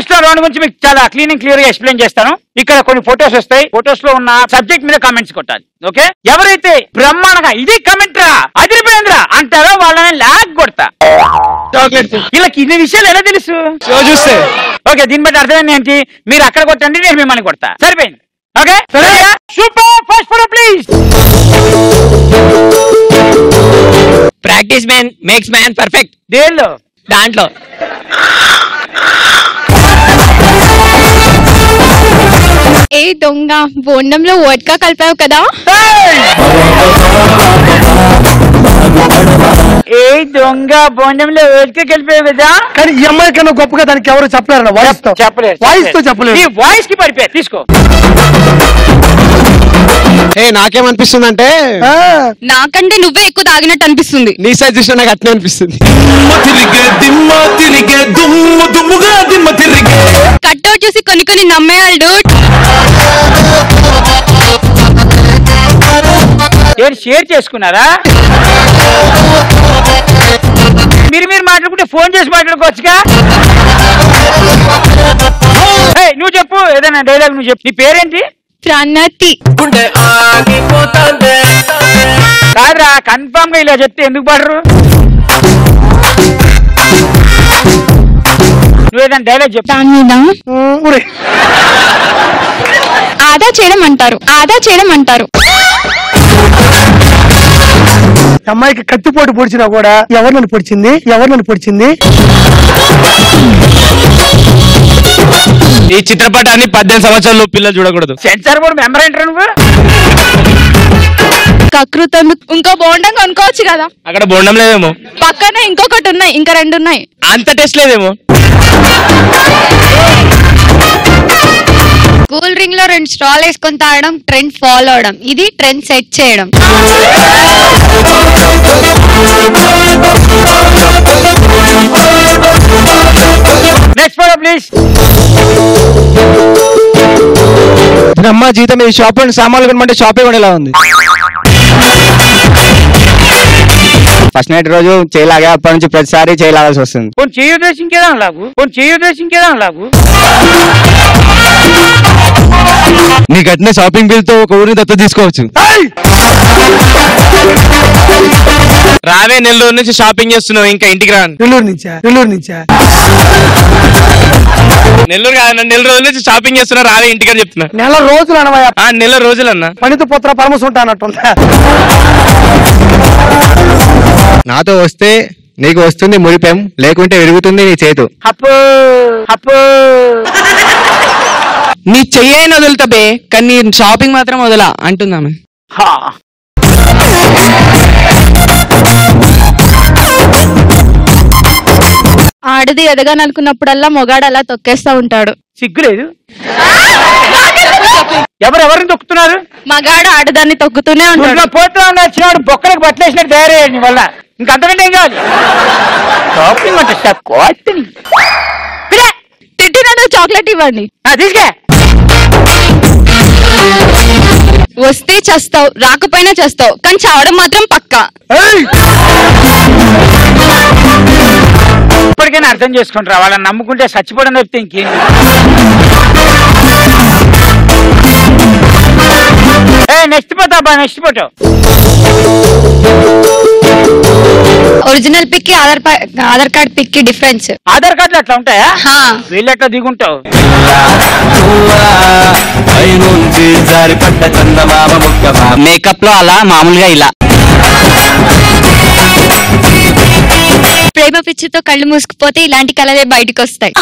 ఇష్టం రౌండ్ గురించి మీకు చాలా క్లీన్ అండ్ క్లియర్గా ఎక్స్ప్లెయిన్ చేస్తాను. ఇక్కడ కొన్ని ఫొటోస్ వస్తాయి. ఫొటోస్లో ఉన్న సబ్జెక్ట్ మీద కామెంట్స్ కొట్టాలి. ఓకే ఎవరైతే బ్రహ్మాండంగా ఇది కమెంట్ రా అదిరిపోయిందిరా అంటారో వాళ్ళని లాగ్ కొడతా. వీళ్ళకి ఇన్ని విషయాలు ఎలా తెలుసు? చూస్తే? ఓకే దీన్ని బట్టి అర్థమైంది ఏంటి? మీరు అక్కడ కొట్టండి నేను మిమ్మల్ని కొడతా. సరిపోయింది. Okay super first photo please practice man makes man perfect దేనిలో దాంట్లో. ఏ దొంగ? బోండంలో ఓట్కా కలిపావు కదా? ఏ దొంగ? బోండంలో వేదిక కలిపే కదా? కానీ ఈ అమ్మాయి కన్నా గొప్పగా దానికి ఎవరు చెప్పలేరు వాయిస్తో చెప్పలేదు వాయిస్తో చెప్పలేదు. నీ వాయిస్కి పడిపోయా తీసుకో. ఏ నాకేమనిపిస్తుంది అంటే ఆ, నాకంటే నువ్వే ఎక్కువ తాగినట్టు అనిపిస్తుంది. నీ సైజ్ చూసిన నాకు అట్లే అనిపిస్తుంది. కట్అవుట్ చూసి కొన్ని కొన్ని నమ్మేయాలి dude. ఏంటి షేర్ చేసుకున్నారా? మీరు మీరు మాట్లాడుకుంటే ఫోన్ చేసి మాట్లాడుకోవచ్చుగా? ఏయ్, నువ్వు చెప్పు ఏదైనా డైలాగ్ నువ్వు చెప్పు. నీ పేరేంటి? ప్రణతి. కాదురా కన్ఫామ్గా ఇలా చెప్తే ఎందుకు పడరు? నువ్వు ఏదైనా డైలాగ్ చెప్పు. దాని మీద ఉమ్, ఊరే. ఆదా చేయడం అంటారు. ఆదా చేయడం అంటారు. అమ్మాయికి కత్తిపోటు పొడిచినా కూడా ఎవరు నన్ను పొడిచింది? ఎవరు నన్ను పొడిచింది? ఈ చిత్రపటాన్ని పద్దెనిమిది సంవత్సరాలు పిల్లలు చూడకూడదు. సెన్సార్ బోర్డు మెంబర్ ఏంటారు నువ్వు? కకృతం ఇంకో బోండం కొనుక్కోవచ్చు కదా. అక్కడ బొండం లేదేమో. పక్కన ఇంకొకటి ఉన్నాయి ఇంకా రెండు ఉన్నాయి. అంత టెస్ట్ లేదేమో. కూల్ డ్రింక్లో రెండు స్ట్రాల్ వేసుకొని తాగడం ట్రెండ్ ఫాలో అవడం. ఇది ట్రెండ్ సెట్ చేయడం. నెక్స్ట్ ఫోటో ప్లీజ్ బ్రహ్మ జీతం ఈ షాప్ సామాన్లు కొనమంటే షాపే కొనేలా ఉంది. ఫస్ట్ నైట్ రోజు చేయలాగా అప్పటి నుంచి ప్రతిసారి చేయలాగాల్సి వస్తుంది. కొంచెం చేయి ఉద్దేశం ఇంకేదాం లాగు? కొంచెం చేయి ఉద్దేశం ఇంకేదాం లాగు? నీ కట్టిన షాపింగ్ బిల్తో ఒక ఊరిని దత్త తీసుకోవచ్చు! రావే నెల రోజుల నుంచి షాపింగ్ చేస్తున్నావు ఇంకా ఇంటికి రా నెల్లూరు నుంచా? నెల్లూరు నుంచా? నెల్లూరు కాదన్న నెల రోజుల నుంచి షాపింగ్ చేస్తున్నా రావే ఇంటికి అని చెప్తున్నా. నెల రోజులు అనవయ్య. ఆ నెల రోజులన్నా. పనితో పుత్ర పరమసు ఉంటానట్టుందా నాతో వస్తే నీకు వస్తుంది మురిపెం లేకుంటే విరుగుతుంది నీ చేతు. అప్పు అప్పు నీ చెయ్యైన వదులుతా బే కానీ నీ షాపింగ్ మాత్రం వదలా అంటుందామె. ఆడది ఎదగాననుకున్నప్పుడల్లా మొగాడు అలా తొక్కేస్తా ఉంటాడు. సిగ్గులేదు? ఎవరు ఎవరిని తొక్కుతున్నారు? మగాడు ఆడదాన్ని తొక్కుతూనే ఉంటాడు. ఇంట్లో పోతా ఉన్న వచ్చినాడు బొక్కలకు బట్టలేసినట్టు తయారయ్యాడు నీ వల్ల. ఇంకంతకంటే ఏం కావాలి షాపింగ్ అంటే సార్ తిట్టినట్టు చాక్లెట్ ఇవ్వండి. వస్తే చస్తావు రాకపోయినా చస్తావు కానీ చావడం మాత్రం పక్కా! ఇప్పటికైనా అర్థం చేసుకుంటారా? వాళ్ళని నమ్ముకుంటే చచ్చిపోవడం తప్పితే ఇంకేం నెక్స్ట్ ఫోటో అబ్బా నెక్స్ట్ ఫోటో ఒరిజినల్ పిక్కి ఆధార్ పా- ఆధార్ కార్డ్ పిక్కి డిఫరెన్స్ ఆధార్ కార్డులు అట్లా ఉంటాయా? హా. వీళ్ళు ఎట్లా దిగుంటావు? మేకప్లో అలా మామూలుగా ఇలా. ప్రేమ పిచ్చితో కళ్ళు మూసుకుపోతే ఇలాంటి కలలే బయటకు వస్తాయి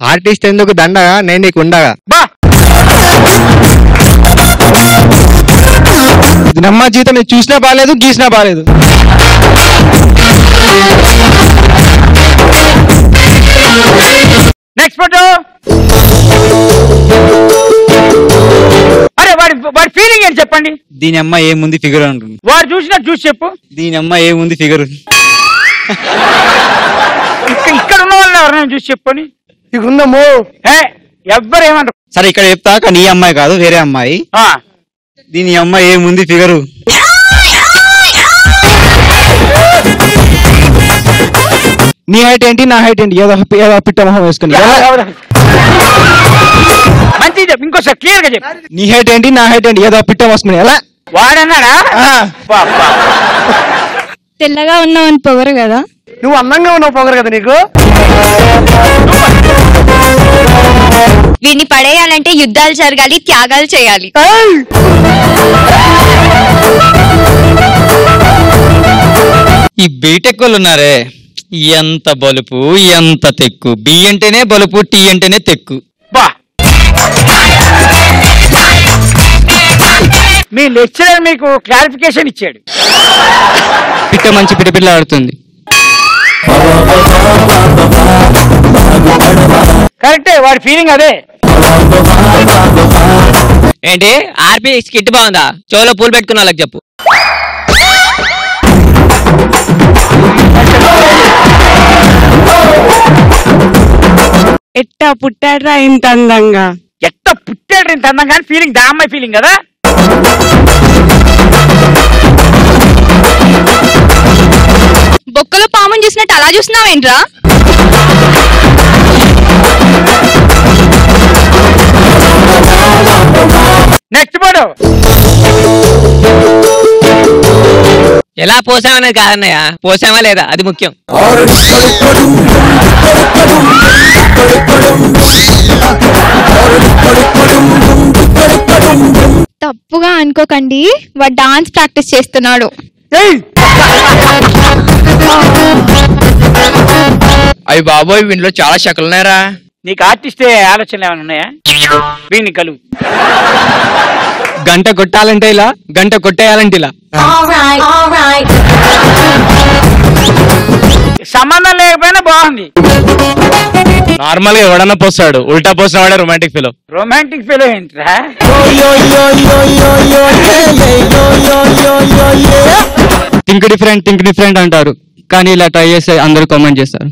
ఆర్టిస్ట్ ఎందుకు దండగా? నేను నీకు ఉండగా. బా బ్రహ్మ జీతం నీకు చూసినా బాగాలేదు గీసినా బాగాలేదు నెక్స్ట్ ఫోటో అరే వాడి వాడి ఫీలింగ్ ఏంటి చెప్పండి? దీని అమ్మ ఏముంది ఫిగర్ అంటుంది. వాడు చూసినట్టు చూసి చెప్పు. దీని అమ్మ ఏముంది ఫిగర్ ఇక్కడ ఇక్కడ ఉన్న వాళ్ళని ఎవరైనా చూసి చెప్పని. ఇక ఏ ఎవ్వరు ఏమంటారు? సరే ఇక్కడ చెప్తా కానీ ఈ అమ్మాయి కాదు వేరే అమ్మాయి. దీని అమ్మాయి ఏముంది ఫిగరు? నీ హైట్ ఏంటి నా హైట్ ఏంటి? ఏదో ఏదో పిట్ట మొహం వేసుకుని. ఎవరా? చెప్పు ఇంకోసారి క్లియర్గా చెప్పు. నీ హైట్ ఏంటి నా హైట్ ఏంటి? ఏదో పిట్ట వేసుకుని. ఎలా? వాడన్నాడా? తెల్లగా ఉన్నావు అని తెల్లగా పొగరు కదా. నువ్వు అందంగా ఉన్నావు పొగరు కదా నీకు? వీడిని పడేయాలంటే యుద్ధాలు జరగాలి త్యాగాలు చేయాలి! ఈ బీటెక్ వాళ్ళు ఉన్నారే ఎంత బలుపు ఎంత తెక్కు. బి అంటేనే బలుపు టీ అంటేనే తెక్కు. బా! మీ లెక్చరర్ మీకు క్లారిఫికేషన్ ఇచ్చాడు. పిట్ట మంచి పిట్ట పిల్ల ఆడుతుంది. కరెక్టే వాడి ఫీలింగ్ అదే. ఏంటి? ఆర్పి స్కిట్ బాగుందా? చెవులో పూలు పెట్టుకున్న వాళ్ళకి చెప్పు. ఎట్టా పుట్టాడ్రా ఇంత అందంగా? ఎట్ట పుట్టాడు ఇంత అందంగా ఫీలింగ్ దా అమ్మాయి ఫీలింగ్ కదా? బొక్కలో పాముని చూసినట్టు అలా చూస్తున్నావేంట్రా నెక్స్ట్ పోడు. ఎలా పోసామనేది కాదన్నయ్య? పోసామా లేదా? అది ముఖ్యం. తప్పుగా అనుకోకండి. వాడు డాన్స్ ప్రాక్టీస్ చేస్తున్నాడు. ఏయ్! అయ్యి బాబోయ్ వీటిలో చాలా శకలు ఉన్నాయరా. నీకు ఆర్టిస్ట్ ఆలోచనలు ఏమైనా ఉన్నాయా? వీడిని కలువు గంట కొట్టాలంటే ఇలా గంట కొట్టేయాలంటే ఇలా. సంబంధం లేకపోయినా బాగుంది. నార్మల్గా ఎవడన్నా పోస్తాడు. ఉల్టా పోసిన వాడే రొమాంటిక్ ఫీల్ రొమాంటిక్ ఫీల్ ఏంట్రా? థింక్ డిఫరెంట్ థింక్ డిఫరెంట్ అంటారు. కానీ ఇలా ట్రై చేస్తే అందరూ కామెంట్ చేస్తారు.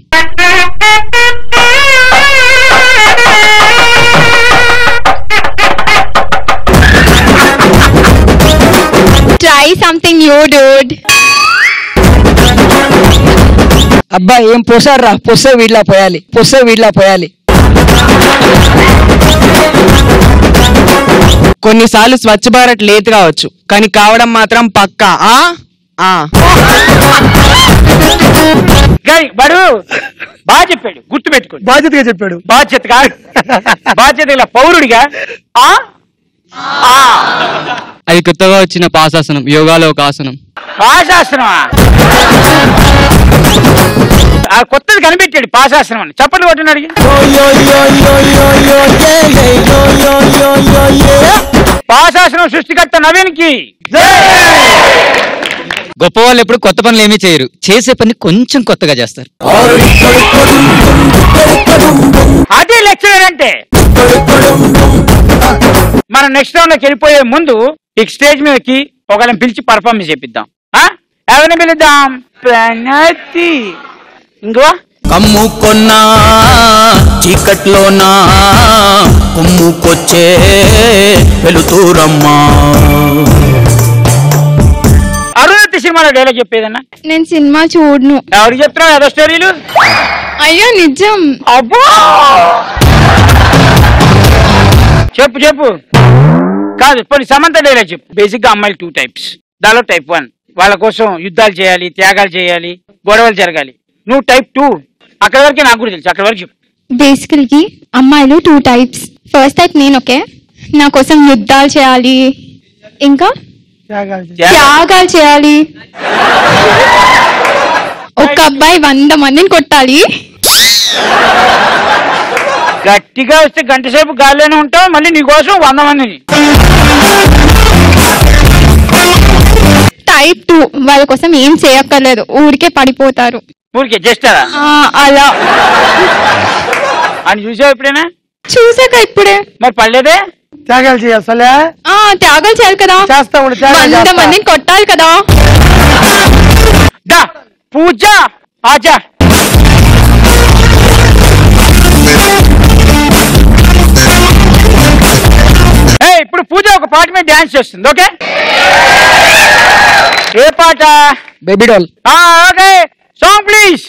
ట్రై సంథింగ్ న్యూ డూడ్ అబ్బా ఏం పోసారా పొసే వీడిలా పోయాలి. పొసే వీడిలా పోయాలి. కొన్నిసార్లు స్వచ్ఛ భారత్ లేట్ కావచ్చు కానీ కావడం మాత్రం పక్కా. ఆ? ఆ. కానీ వాడు బాగా చెప్పాడు. గుర్తు పెట్టుకోండి బాధ్యతగా చెప్పాడు. బాధ్యత కాదు బాధ్యత ఇలా పౌరుడిగా. ఆ? అది కొత్తగా వచ్చిన పాసాసనం యోగాలో ఒక ఆసనం. పాశాసనమా ఆ కొత్తది కనిపెట్టాడు పాశాసనం అని. చప్పట్లు కొట్టినాడు పాశాసనం సృష్టికర్త నవీన్కి. గొప్ప వాళ్ళు ఎప్పుడు కొత్త పనులు ఏమీ చేయరు. చేసే పని కొంచెం కొత్తగా చేస్తారు. అది లెక్చరర్ అంటే మనం నెక్స్ట్ రౌండ్లోకి వెళ్ళిపోయే ముందు ఈ స్టేజ్ మీదకి ఒకళ్ళని పిలిచి పర్ఫార్మెన్స్ చేపిద్దాం. ఆ? ఎవరిని పిలుద్దాం? ప్రణతి. ఇంకో? కమ్ముకొన్నా చీకట్లోనా? కుమ్ముకొచ్చే వెలుతూరమ్మా. అరుణతి సినిమాలో డైలాగ్ చెప్పేదన్నా? నేను సినిమా చూడను. ఎవరికి చెప్తున్నావు ఏదో స్టోరీలు అయ్యో నిజం. అబ్బో! చెప్పు చెప్పు. కాదు కొన్ని సమంత డైలాగ్ చెప్పు. బేసిక్గా అమ్మాయిలు టూ టైప్స్ దానిలో టైప్ వన్ వాళ్ళ కోసం యుద్ధాలు చేయాలి త్యాగాలు చేయాలి గొడవలు జరగాలి. నువ్వు టైప్ టూ అక్కడ వరకే నాకు కూడా తెలుసు. అక్కడ వరకు చెప్పు. బేసికల్కి అమ్మాయిలు టూ టైప్స్ ఫస్ట్ టైప్ నేను ఓకే నా కోసం యుద్ధాలు చేయాలి. ఇంకా? త్యాగాలు చేయి. త్యాగాలు చేయాలి. ఒక అబ్బాయి వంద మందిని కొట్టాలి. గట్టిగా వస్తే గంట సేపు గాల్లోనే ఉంటావు మళ్ళీ నీ కోసం వంద మందిని. టైప్ టూ వాళ్ళ కోసం ఏం చేయక్కర్లేదు ఊరికే పడిపోతారు. ఊరికే చేస్తారా ఆ, అలా. అని చూసావు ఎప్పుడైనా? చూసాక ఇప్పుడే. మరి పడలేదే? త్యాగాలు చేయాలి సలే త్యాగాలు చేయాలి కదా. చేస్తా ఉండు త్యాగాలు వంద. మందిని కొట్టాలి కదా. దా పూజ ఆచా ఏ ఇప్పుడు పూజ ఒక పాట మీద డాన్స్ చేస్తుంది ఓకే? ఏ పాట? Baby doll. Okay. Song please.